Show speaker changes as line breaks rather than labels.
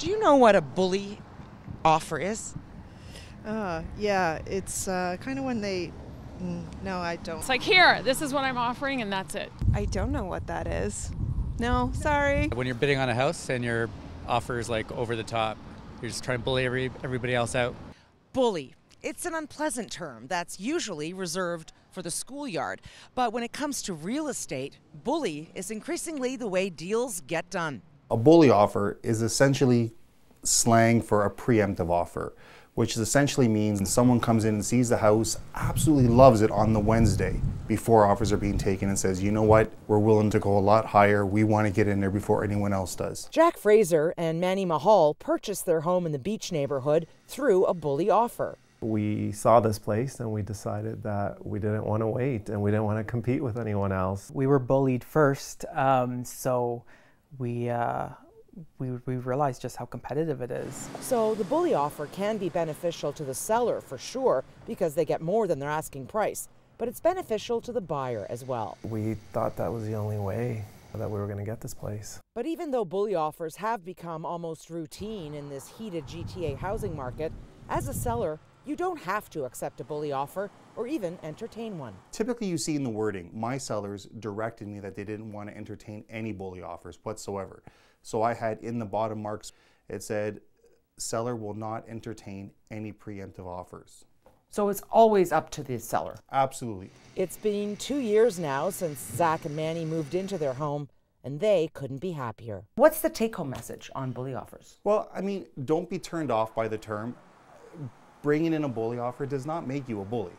Do you know what a bully offer is?
Uh, yeah, it's uh, kind of when they. Mm, no, I don't.
It's like, here, this is what I'm offering, and that's it.
I don't know what that is. No, sorry.
When you're bidding on a house and your offer is like over the top, you're just trying to bully every, everybody else out.
Bully. It's an unpleasant term that's usually reserved for the schoolyard. But when it comes to real estate, bully is increasingly the way deals get done.
A bully offer is essentially slang for a preemptive offer, which essentially means someone comes in and sees the house, absolutely loves it on the Wednesday before offers are being taken and says, you know what, we're willing to go a lot higher. We want to get in there before anyone else does.
Jack Fraser and Manny Mahal purchased their home in the beach neighborhood through a bully offer.
We saw this place and we decided that we didn't want to wait and we didn't want to compete with anyone else.
We were bullied first, um, so we, uh, we, we realized just how competitive it is.
So the bully offer can be beneficial to the seller for sure because they get more than their asking price, but it's beneficial to the buyer as well.
We thought that was the only way that we were going to get this place.
But even though bully offers have become almost routine in this heated GTA housing market, as a seller, you don't have to accept a bully offer or even entertain one.
Typically, you see in the wording, my sellers directed me that they didn't want to entertain any bully offers whatsoever. So I had in the bottom marks, it said, seller will not entertain any preemptive offers.
So it's always up to the seller.
Absolutely.
It's been two years now since Zach and Manny moved into their home, and they couldn't be happier.
What's the take home message on bully offers?
Well, I mean, don't be turned off by the term. Bringing in a bully offer does not make you a bully.